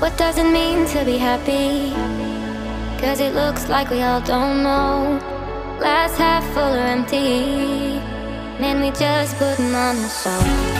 What does it mean to be happy? Cause it looks like we all don't know. Glass half full or empty. Man, we just putting on the show.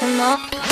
some more.